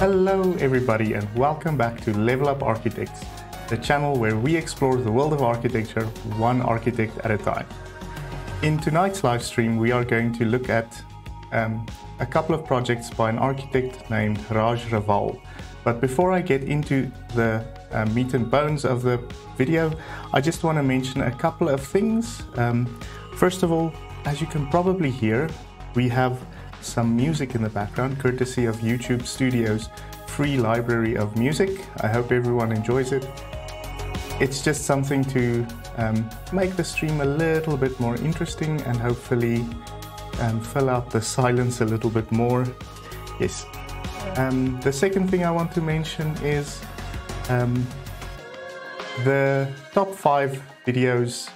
Hello everybody and welcome back to Level Up Architects, the channel where we explore the world of architecture one architect at a time. In tonight's live stream we are going to look at um, a couple of projects by an architect named Raj Rewal. But before I get into the uh, meat and bones of the video, I just want to mention a couple of things. Um, first of all, as you can probably hear, we have some music in the background courtesy of YouTube Studio's free library of music. I hope everyone enjoys it. It's just something to um, make the stream a little bit more interesting and hopefully um, fill out the silence a little bit more. Yes. Um, the second thing I want to mention is um, the top five videos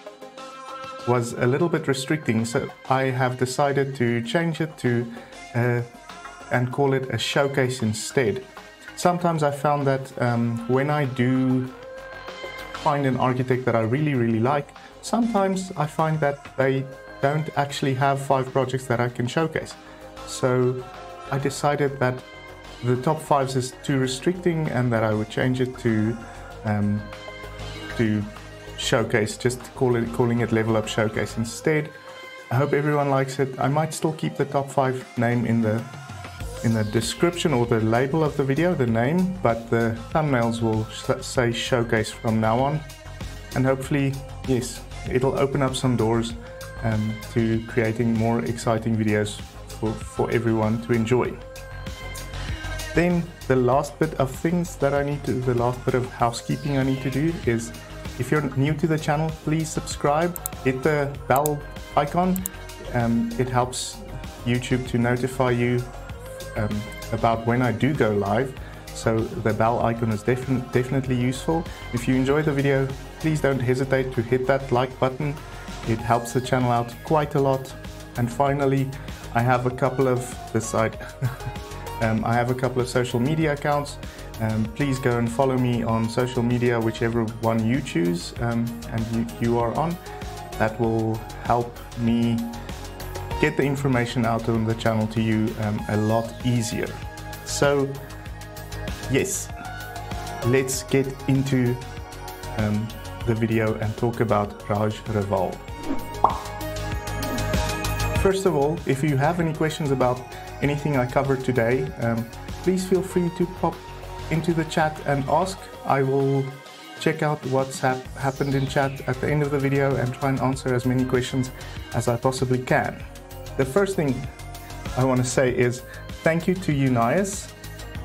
was a little bit restricting, so I have decided to change it to uh, and call it a showcase instead. Sometimes I found that um, when I do find an architect that I really, really like, sometimes I find that they don't actually have five projects that I can showcase. So I decided that the top fives is too restricting and that I would change it to um, to showcase, just call it, calling it Level Up Showcase instead. I hope everyone likes it. I might still keep the top five name in the in the description or the label of the video, the name, but the thumbnails will say showcase from now on. And hopefully, yes, it'll open up some doors um, to creating more exciting videos for, for everyone to enjoy. Then the last bit of things that I need to, the last bit of housekeeping I need to do is if you're new to the channel, please subscribe, hit the bell icon. Um, it helps YouTube to notify you um, about when I do go live. So the bell icon is defi definitely useful. If you enjoy the video, please don't hesitate to hit that like button. It helps the channel out quite a lot. And finally, I have a couple of this side. um, I have a couple of social media accounts. Um, please go and follow me on social media, whichever one you choose um, and you, you, are on. That will help me get the information out on the channel to you um, a lot easier. So, yes, let's get into um, the video and talk about Raj Rewal. First of all, if you have any questions about anything I covered today, um, please feel free to pop into the chat and ask. I will check out what's hap happened in chat at the end of the video and try and answer as many questions as I possibly can. The first thing I want to say is thank you to Unias.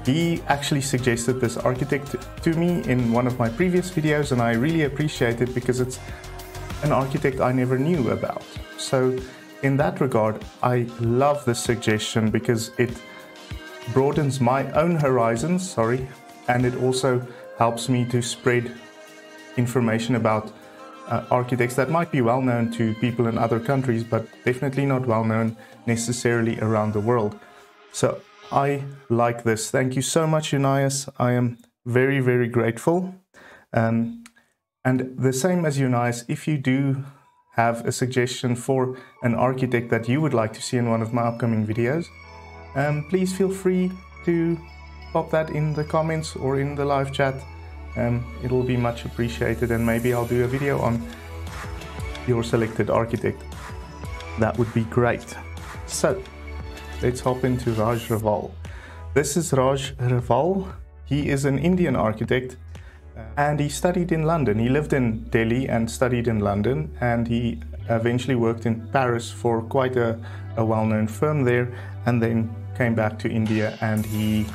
He actually suggested this architect to me in one of my previous videos and I really appreciate it because it's an architect I never knew about. So in that regard, I love this suggestion because it broadens my own horizons, sorry, and it also helps me to spread information about uh, architects that might be well known to people in other countries, but definitely not well known necessarily around the world. So I like this. Thank you so much, Unias. I am very, very grateful. Um, and the same as Unias, if you do have a suggestion for an architect that you would like to see in one of my upcoming videos, um, please feel free to pop that in the comments or in the live chat. Um, it will be much appreciated and maybe I'll do a video on your selected architect. That would be great. So, let's hop into Raj Rewal. This is Raj Rewal. He is an Indian architect and he studied in London. He lived in Delhi and studied in London and he eventually worked in Paris for quite a, a well-known firm there and then came back to India and he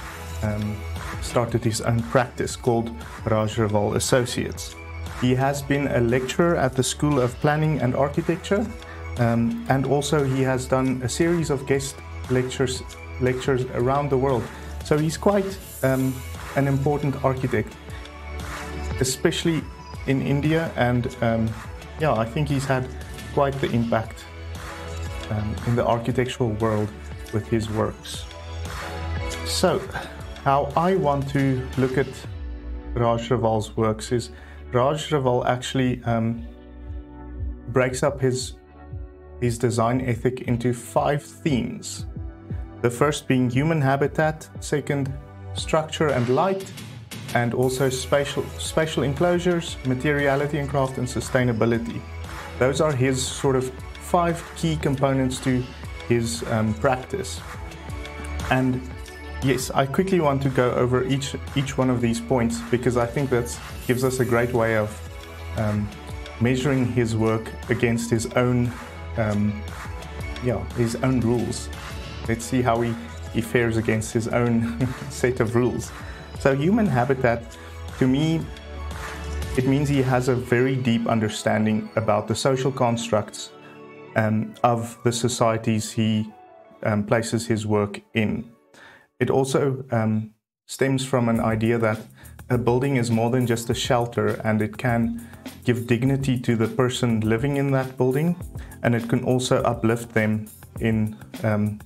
um, started his own practice called Raj Rewal Associates. He has been a lecturer at the School of Planning and Architecture um, and also he has done a series of guest lectures lectures around the world. So he's quite um, an important architect, especially in India and um, yeah, I think he's had quite the impact um, in the architectural world with his works. So, how I want to look at Raj Rewal's works is Raj Rewal actually um, breaks up his his design ethic into five themes. The first being human habitat, second, structure and light, and also spatial, spatial enclosures, materiality and craft, and sustainability. Those are his sort of five key components to his um, practice. And yes, I quickly want to go over each each one of these points because I think that gives us a great way of um, measuring his work against his own, um, yeah, his own rules. Let's see how he, he fares against his own set of rules. So human habitat, to me, it means he has a very deep understanding about the social constructs um, of the societies he um, places his work in. It also um, stems from an idea that a building is more than just a shelter and it can give dignity to the person living in that building and it can also uplift them in um,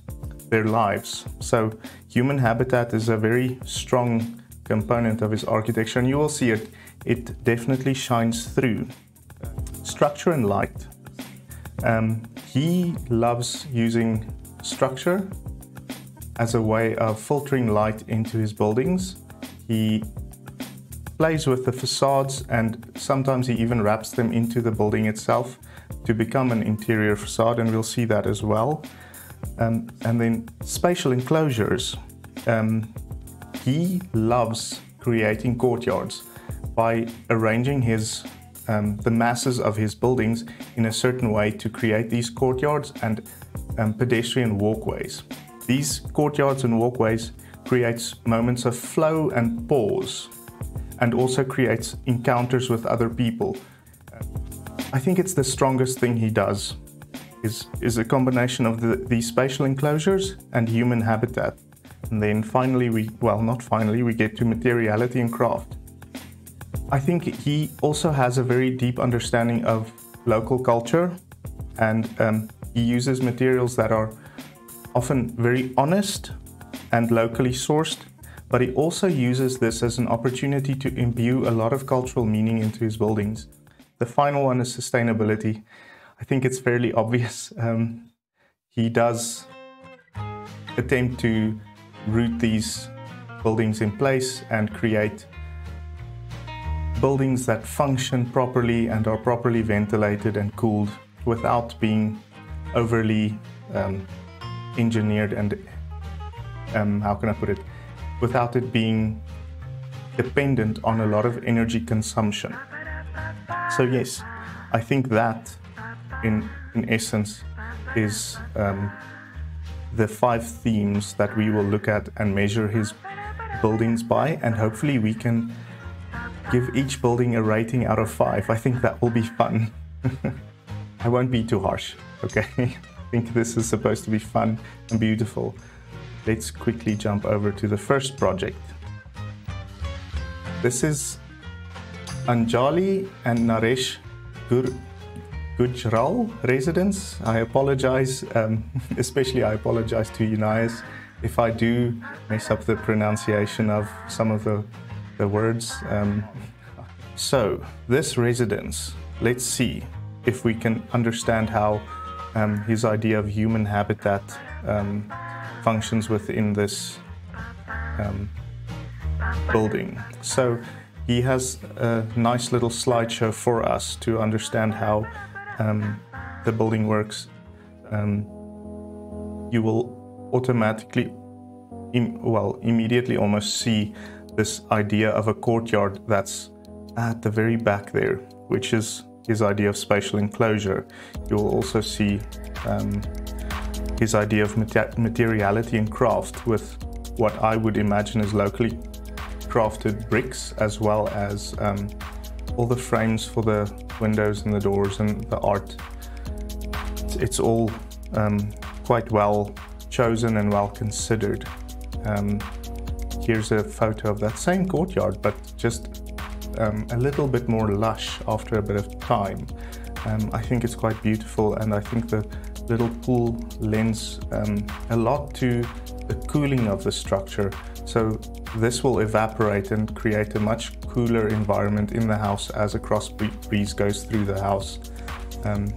their lives. So, human habitat is a very strong component of his architecture, and you will see it, it definitely shines through. Structure and light. Um, he loves using structure as a way of filtering light into his buildings. He plays with the facades and sometimes he even wraps them into the building itself to become an interior facade, and we'll see that as well. Um, and then spatial enclosures. Um, he loves creating courtyards by arranging his um, the masses of his buildings in a certain way to create these courtyards and um, pedestrian walkways. These courtyards and walkways creates moments of flow and pause and also creates encounters with other people. I think it's the strongest thing he does is, is a combination of the, these spatial enclosures and human habitat. And then finally we, well not finally, we get to materiality and craft. I think he also has a very deep understanding of local culture and um, he uses materials that are often very honest and locally sourced, but he also uses this as an opportunity to imbue a lot of cultural meaning into his buildings. The final one is sustainability. I think it's fairly obvious. Um, he does attempt to root these buildings in place and create buildings that function properly and are properly ventilated and cooled without being overly um, engineered and um, how can I put it without it being dependent on a lot of energy consumption. So yes, I think that in in essence is um, the five themes that we will look at and measure his buildings by and hopefully we can give each building a rating out of five. I think that will be fun. I won't be too harsh, okay? I think this is supposed to be fun and beautiful. Let's quickly jump over to the first project. This is Anjali and Naresh Gur Gujral residence. I apologize, um, especially I apologize to Unias if I do mess up the pronunciation of some of the the words. Um, so, this residence, let's see if we can understand how um, his idea of human habitat um, functions within this um, building. So, he has a nice little slideshow for us to understand how um, the building works. Um, you will automatically, Im well, immediately almost see this idea of a courtyard that's at the very back there, which is his idea of spatial enclosure. You'll also see um, his idea of materiality and craft with what I would imagine is locally crafted bricks as well as um, all the frames for the windows and the doors and the art. It's all um, quite well chosen and well considered. Um, here's a photo of that same courtyard, but just um, a little bit more lush after a bit of time. Um, I think it's quite beautiful, and I think the little pool lends um, a lot to the cooling of the structure. So this will evaporate and create a much cooler environment in the house as a cross breeze goes through the house. Um,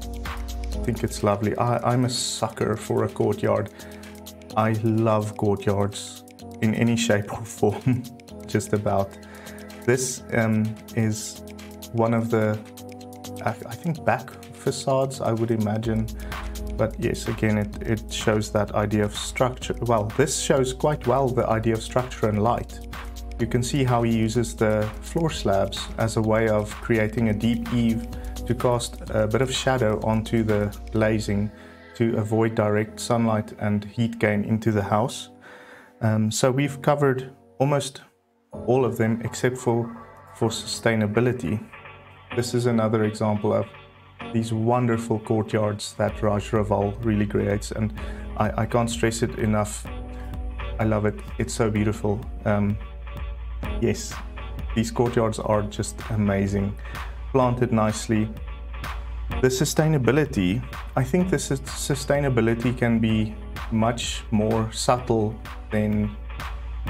I think it's lovely. I, I'm a sucker for a courtyard. I love courtyards in any shape or form, just about. This um, is one of the, I think, back facades, I would imagine. But yes, again, it, it shows that idea of structure. Well, this shows quite well the idea of structure and light. You can see how he uses the floor slabs as a way of creating a deep eave to cast a bit of shadow onto the glazing to avoid direct sunlight and heat gain into the house. Um, so we've covered almost all of them except for, for sustainability. This is another example of these wonderful courtyards that Raj Rewal really creates and I, I can't stress it enough. I love it. It's so beautiful. Um, yes, these courtyards are just amazing. Planted nicely. The sustainability, I think the sustainability can be much more subtle than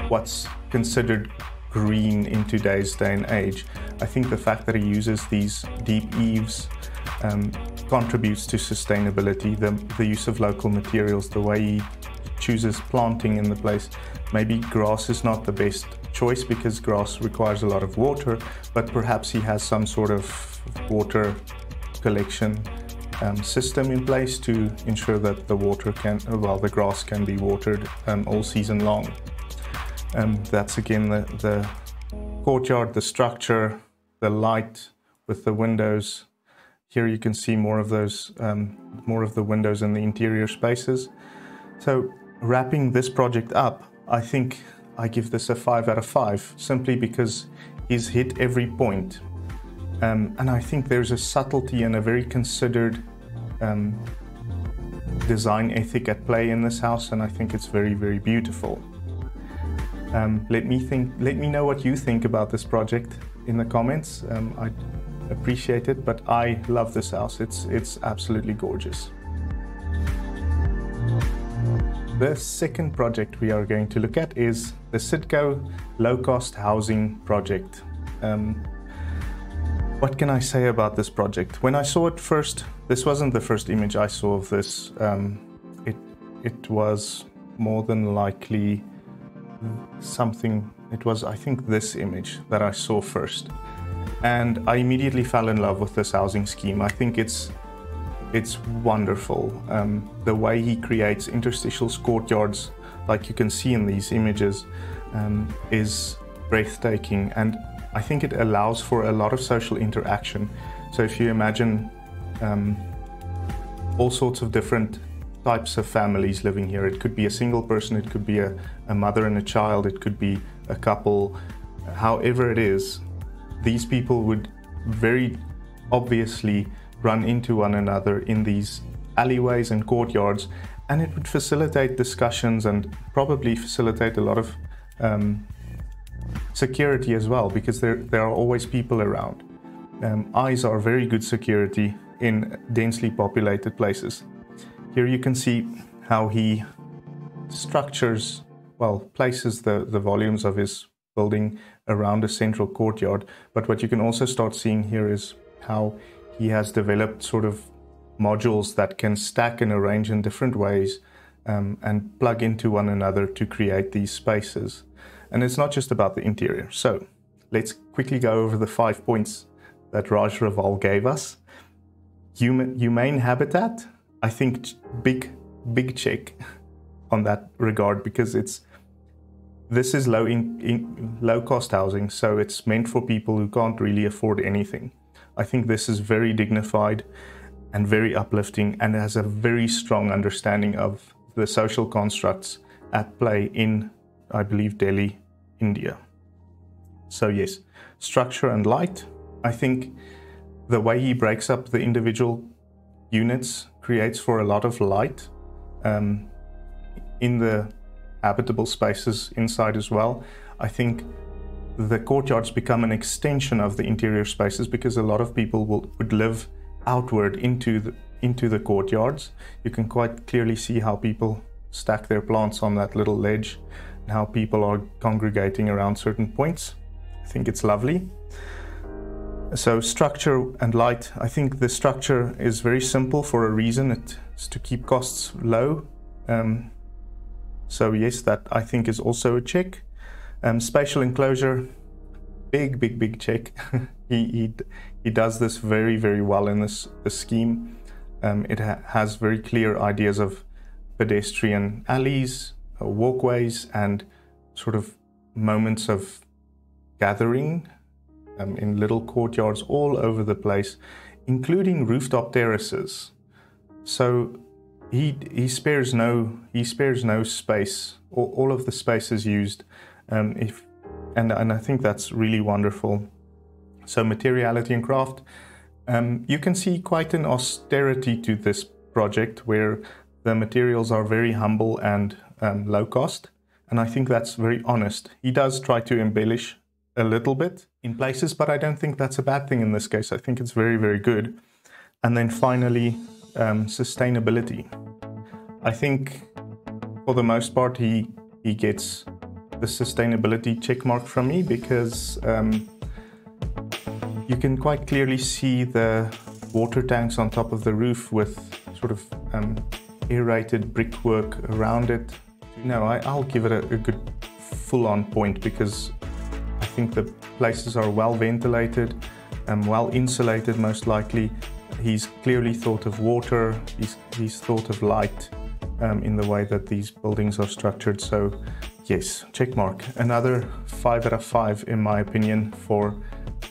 what's considered green in today's day and age. I think the fact that he uses these deep eaves um, contributes to sustainability, the, the use of local materials, the way he chooses planting in the place. Maybe grass is not the best choice because grass requires a lot of water, but perhaps he has some sort of water collection um, system in place to ensure that the water can, well, the grass can be watered um, all season long. And um, that's again the, the courtyard, the structure, the light with the windows. Here you can see more of those, um, more of the windows in the interior spaces. So wrapping this project up, I think I give this a five out of five, simply because he's hit every point. Um, and I think there's a subtlety and a very considered um, design ethic at play in this house, and I think it's very, very beautiful. Um, let me think. Let me know what you think about this project in the comments. Um, I appreciate it, but I love this house. It's it's absolutely gorgeous. The second project we are going to look at is the CIDCO low-cost housing project. Um, what can I say about this project? When I saw it first, this wasn't the first image I saw of this. Um, it it was more than likely something, it was, I think, this image that I saw first. And I immediately fell in love with this housing scheme. I think it's it's wonderful. Um, the way he creates interstitials courtyards, like you can see in these images, um, is breathtaking. And I think it allows for a lot of social interaction. So if you imagine um, all sorts of different types of families living here. It could be a single person, it could be a, a mother and a child, it could be a couple. However, it is, these people would very obviously run into one another in these alleyways and courtyards, and it would facilitate discussions and probably facilitate a lot of um, security as well, because there, there are always people around. Um, eyes are very good security in densely populated places. Here you can see how he structures, well, places the, the volumes of his building around a central courtyard. But what you can also start seeing here is how he has developed sort of modules that can stack and arrange in different ways um, and plug into one another to create these spaces. And it's not just about the interior. So let's quickly go over the five points that Raj Rewal gave us. Human, humane habitat, I think big big check on that regard because it's this is low in, in, low cost housing, so it's meant for people who can't really afford anything. I think this is very dignified and very uplifting and has a very strong understanding of the social constructs at play in, I believe, Delhi, India. So yes, structure and light. I think the way he breaks up the individual units creates for a lot of light um, in the habitable spaces inside as well. I think the courtyards become an extension of the interior spaces because a lot of people will, would live outward into the into the courtyards. You can quite clearly see how people stack their plants on that little ledge and how people are congregating around certain points. I think it's lovely. So structure and light, I think the structure is very simple for a reason. It's to keep costs low. Um, So yes, that I think is also a check. Um, spatial enclosure, big, big, big check. he, he, he does this very, very well in this, this scheme. Um, it ha has very clear ideas of pedestrian alleys, walkways, and sort of moments of gathering um, in little courtyards all over the place, including rooftop terraces. So he he spares no he spares no space. All, all of the space is used. Um, if and and I think that's really wonderful. So materiality and craft. Um, you can see quite an austerity to this project where the materials are very humble and um, low cost. And I think that's very honest. He does try to embellish a little bit in places, but I don't think that's a bad thing in this case. I think it's very, very good. And then finally, um, sustainability. I think for the most part, he, he gets the sustainability check mark from me because um, you can quite clearly see the water tanks on top of the roof with sort of um, aerated brickwork around it. No, I, will give it a, a good full-on point because I think the places are well ventilated and well insulated most likely. He's clearly thought of water, he's, he's thought of light um, in the way that these buildings are structured. So yes, check mark. Another five out of five in my opinion for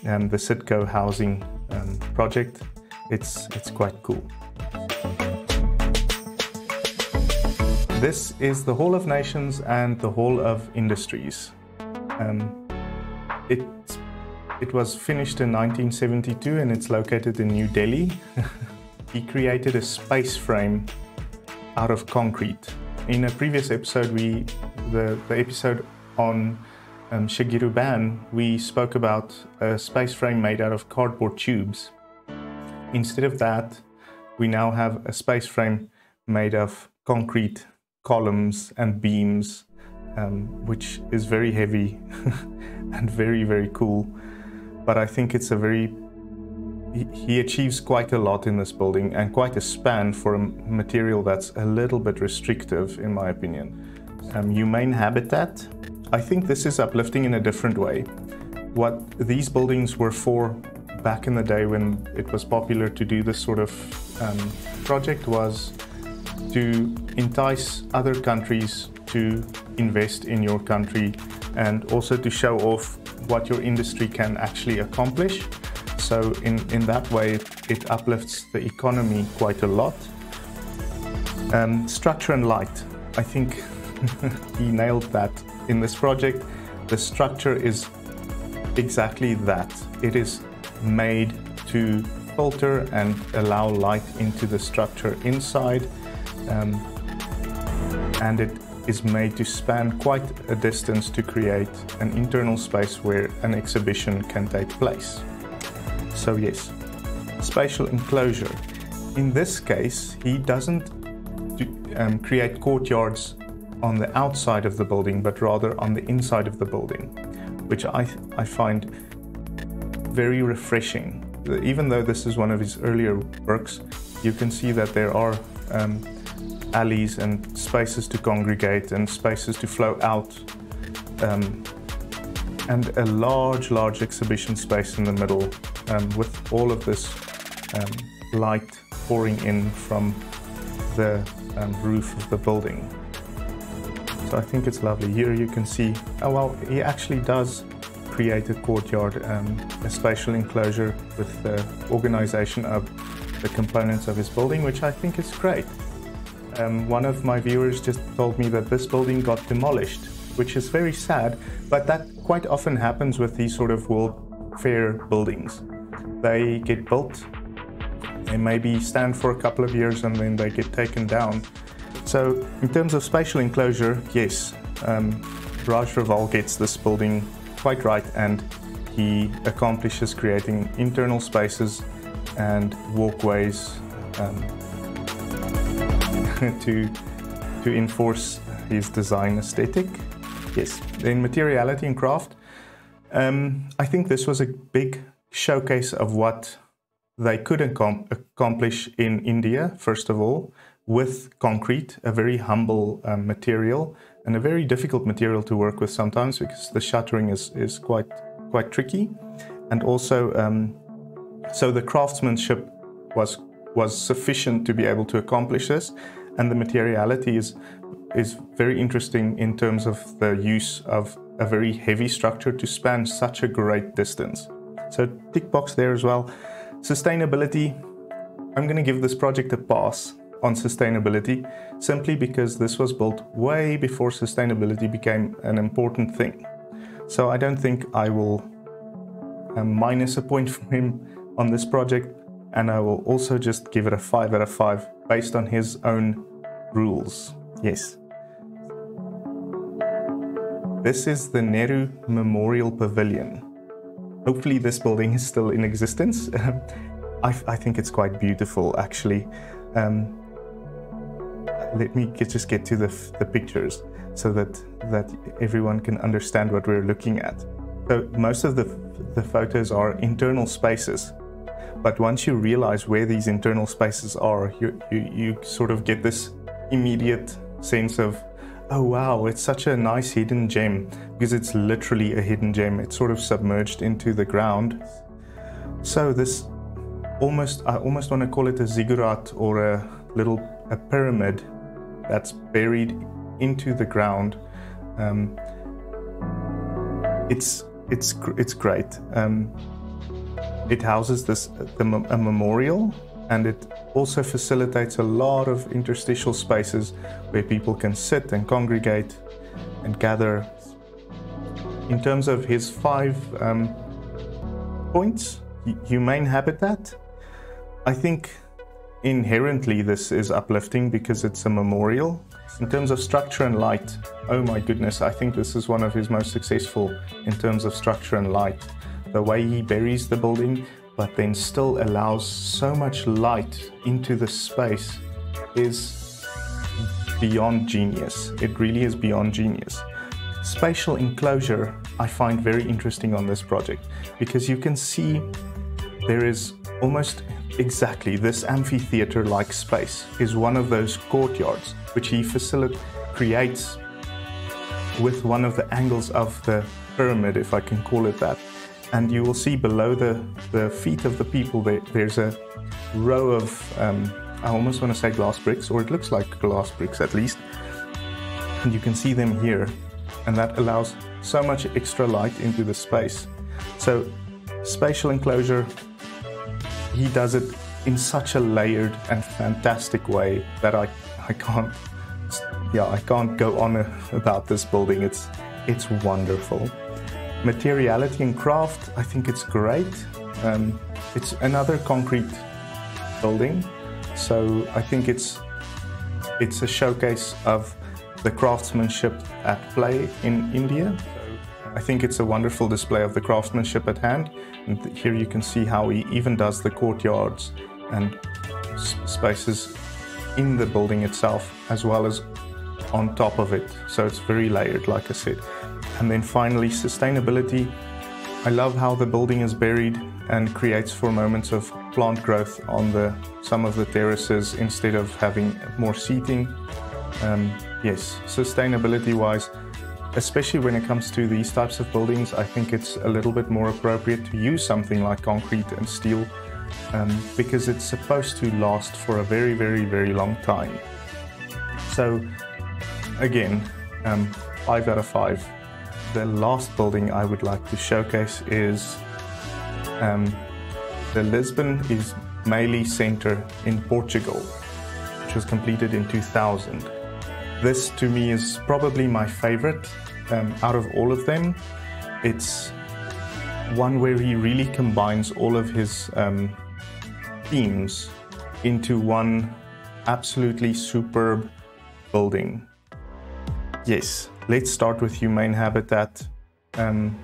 um, the CIDCO housing um, project. It's, it's quite cool. This is the Hall of Nations and the Hall of Industries. Um, it, it was finished in 1972 and it's located in New Delhi. he created a space frame out of concrete. In a previous episode, we the, the episode on um, Shigeru Ban, we spoke about a space frame made out of cardboard tubes. Instead of that, we now have a space frame made of concrete columns and beams, um, which is very heavy and very, very cool. But I think it's a very, he, achieves quite a lot in this building and quite a span for a material that's a little bit restrictive, in my opinion. Um, humane habitat, I think this is uplifting in a different way. What these buildings were for back in the day when it was popular to do this sort of um, project was to entice other countries to invest in your country and also to show off what your industry can actually accomplish. So in, in that way, it, uplifts the economy quite a lot. Um, structure and light. I think he nailed that in this project. The structure is exactly that. It is made to filter and allow light into the structure inside um, and it is made to span quite a distance to create an internal space where an exhibition can take place. So yes, spatial enclosure. In this case, he doesn't do, um, create courtyards on the outside of the building, but rather on the inside of the building, which I, I find very refreshing. Even though this is one of his earlier works, you can see that there are um, alleys and spaces to congregate and spaces to flow out. Um, and a large, large exhibition space in the middle um, with all of this um, light pouring in from the um, roof of the building. So I think it's lovely. Here you can see, oh well, he actually does create a courtyard, um, a spatial enclosure with the organization of the components of his building, which I think is great. Um, one of my viewers just told me that this building got demolished, which is very sad, but that quite often happens with these sort of World Fair buildings. They get built, they maybe stand for a couple of years and then they get taken down. So in terms of spatial enclosure, yes, um, Raj Rewal gets this building quite right and he accomplishes creating internal spaces and walkways um, to, to enforce his design aesthetic. Yes, in materiality and craft, um, I think this was a big showcase of what they could accomplish in India, first of all, with concrete, a very humble um, material, and a very difficult material to work with sometimes because the shuttering is, is quite quite tricky. And also, um, so the craftsmanship was was sufficient to be able to accomplish this, and the materiality is is very interesting in terms of the use of a very heavy structure to span such a great distance. So tick box there as well. Sustainability, I'm going to give this project a pass on sustainability simply because this was built way before sustainability became an important thing. So I don't think I will um, minus a point from him on this project and I will also just give it a 5 out of 5 based on his own rules. Yes. This is the Nehru Memorial Pavilion. Hopefully this building is still in existence. I, I, think it's quite beautiful actually. Um, let me get, just get to the, the pictures so that, that everyone can understand what we're looking at. So most of the, the photos are internal spaces, but once you realize where these internal spaces are, you, you, you sort of get this immediate sense of oh wow, it's such a nice hidden gem because it's literally a hidden gem. It's sort of submerged into the ground. So this almost, I almost want to call it a ziggurat or a little a pyramid that's buried into the ground. Um, it's it's it's great. Um, it houses this the, a memorial and it also facilitates a lot of interstitial spaces where people can sit and congregate and gather. In terms of his five um, points, humane habitat, I think inherently this is uplifting because it's a memorial. In terms of structure and light, oh my goodness, I think this is one of his most successful in terms of structure and light. The way he buries the building, but then still allows so much light into the space is beyond genius. It really is beyond genius. Spatial enclosure I find very interesting on this project because you can see there is almost exactly this amphitheater like space is one of those courtyards which he facilitates creates with one of the angles of the pyramid, if I can call it that and you will see below the, the feet of the people there, there's a row of um, I almost want to say glass bricks or it looks like glass bricks at least. And you can see them here. And that allows so much extra light into the space. So spatial enclosure he does it in such a layered and fantastic way that I, I can't yeah I can't go on about this building. It's it's wonderful materiality and craft, I think it's great. Um, it's another concrete building, so I think it's it's a showcase of the craftsmanship at play in India. I think it's a wonderful display of the craftsmanship at hand. And here you can see how he even does the courtyards and spaces in the building itself as well as on top of it. So it's very layered, like I said. And then finally, sustainability. I love how the building is buried and creates for moments of plant growth on the some of the terraces instead of having more seating. Um, yes, sustainability wise, especially when it comes to these types of buildings, I think it's a little bit more appropriate to use something like concrete and steel um, because it's supposed to last for a very, very, very long time. So, again, um, 5 out of 5 the last building I would like to showcase is um, the Lisbon Ismaili Center in Portugal, which was completed in 2000. This to me is probably my favorite um, out of all of them. It's one where he really combines all of his um, themes into one absolutely superb building. Yes, let's start with humane habitat. Um,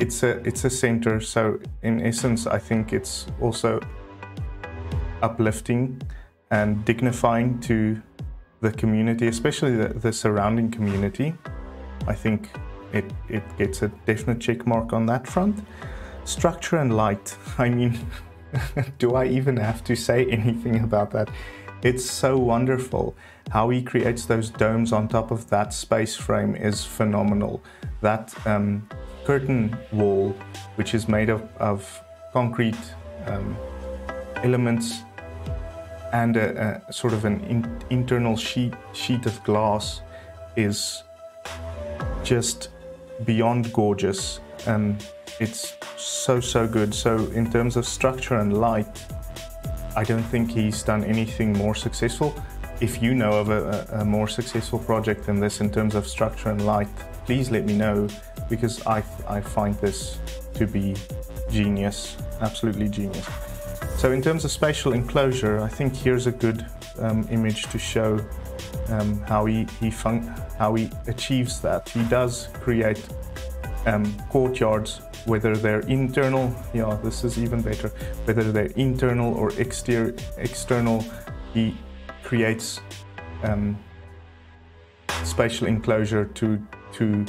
it's a it's a center, so in essence, I think it's also uplifting and dignifying to the community, especially the, the surrounding community. I think it, it gets a definite check mark on that front. Structure and light. I mean, do I even have to say anything about that? It's so wonderful. How he creates those domes on top of that space frame is phenomenal. That um, curtain wall, which is made of, of concrete um, elements and a, a, sort of an in, internal sheet, sheet of glass, is just beyond gorgeous. Um, it's so, so good. So in terms of structure and light, I don't think he's done anything more successful. If you know of a, a, more successful project than this in terms of structure and light, please let me know because I, I find this to be genius, absolutely genius. So in terms of spatial enclosure, I think here's a good um, image to show um, how he, he how he achieves that. He does create um, courtyards whether they're internal, yeah, this is even better, whether they're internal or exterior, external, he creates um, spatial enclosure to, to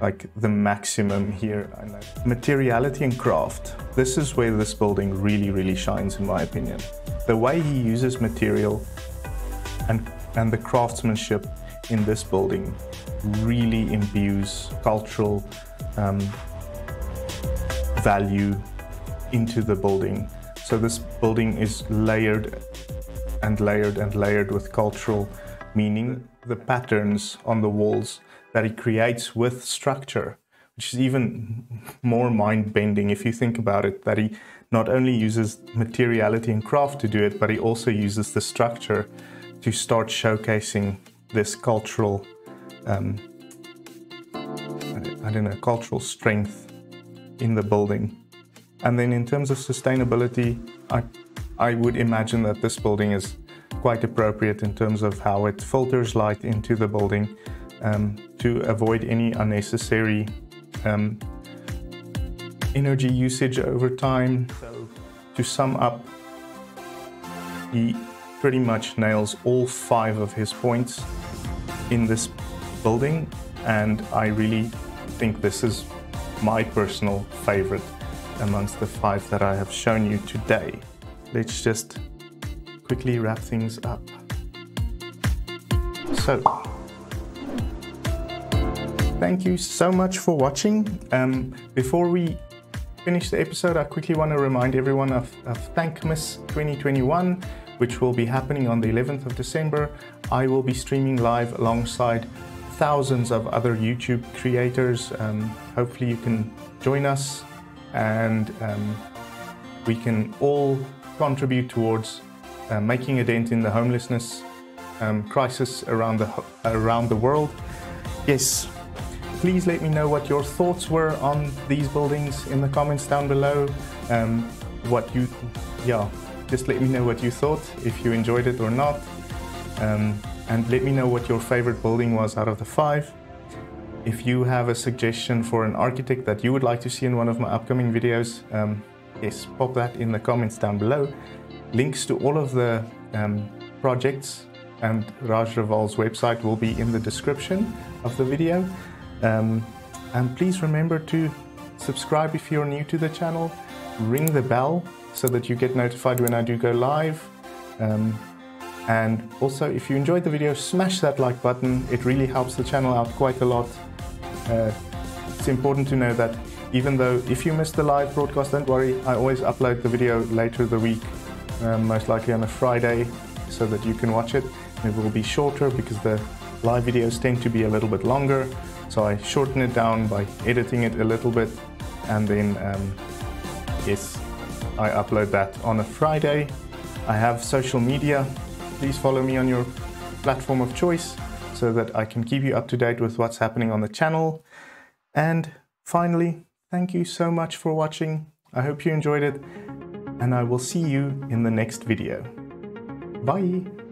like the maximum here. Materiality and craft. This is where this building really, really shines in my opinion. The way he uses material and, and the craftsmanship in this building really imbues cultural um, value into the building. So this building is layered and layered and layered with cultural meaning. The patterns on the walls that he creates with structure, which is even more mind-bending if you think about it, that he not only uses materiality and craft to do it, but he also uses the structure to start showcasing this cultural, um, I don't know, cultural strength in the building. And then in terms of sustainability, I, I would imagine that this building is quite appropriate in terms of how it filters light into the building um, to avoid any unnecessary um, energy usage over time. So to sum up, he pretty much nails all five of his points in this building and I really think this is my personal favorite amongst the five that I have shown you today. Let's just quickly wrap things up. So, thank you so much for watching. Um, before we finish the episode, I quickly want to remind everyone of, of Thankmas 2021, which will be happening on the 11th of December. I will be streaming live alongside thousands of other YouTube creators. Um, hopefully you can join us and um, we can all contribute towards uh, making a dent in the homelessness um, crisis around the, around the world. Yes, please let me know what your thoughts were on these buildings in the comments down below. Um, what you, yeah, just let me know what you thought, if you enjoyed it or not. Um, and let me know what your favorite building was out of the five. If you have a suggestion for an architect that you would like to see in one of my upcoming videos, um, yes, pop that in the comments down below. Links to all of the um, projects and Raj Rewal's website will be in the description of the video. Um, and please remember to subscribe if you're new to the channel, ring the bell so that you get notified when I do go live. Um, and also, if you enjoyed the video, smash that like button. It really helps the channel out quite a lot. Uh, it's important to know that even though if you missed the live broadcast, don't worry, I always upload the video later the week, um, most likely on a Friday, so that you can watch it. It will be shorter because the live videos tend to be a little bit longer. So I shorten it down by editing it a little bit and then, um, yes, I upload that on a Friday. I have social media please follow me on your platform of choice so that I can keep you up to date with what's happening on the channel. And finally, thank you so much for watching. I hope you enjoyed it and I will see you in the next video. Bye!